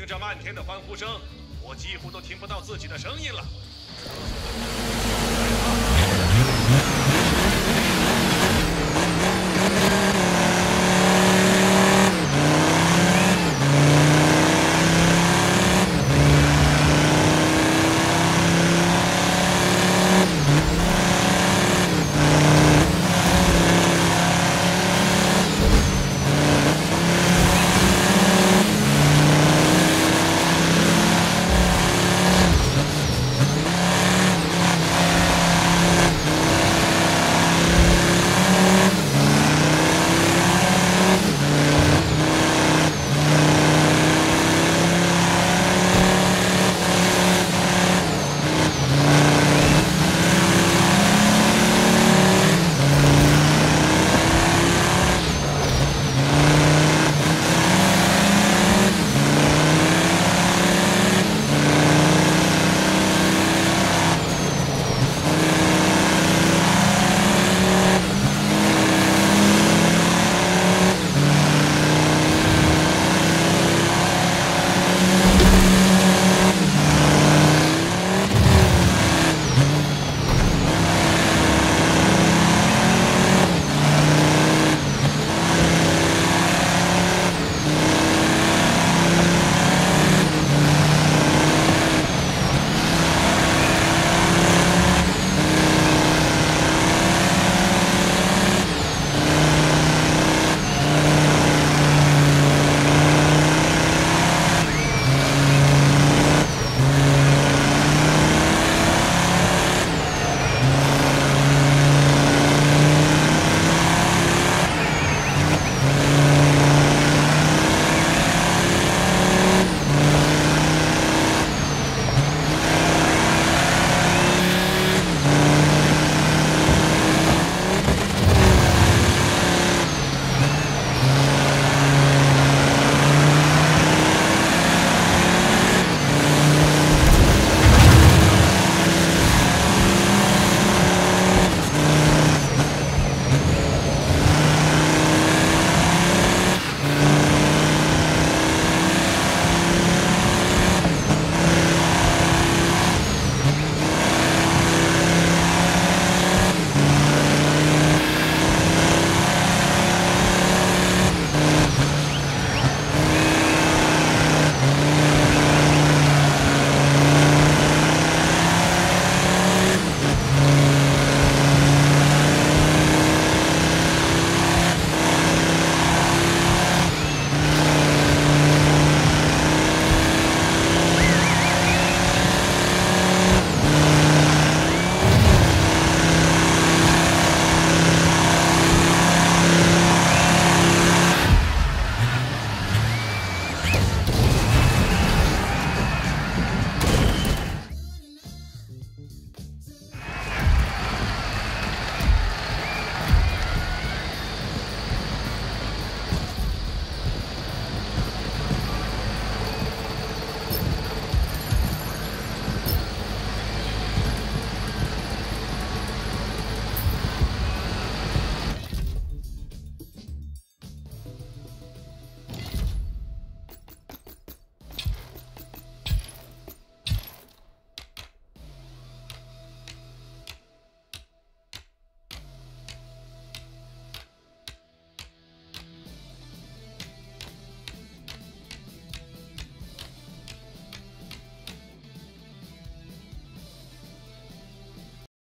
听着漫天的欢呼声我几乎都听不到自己的声音了。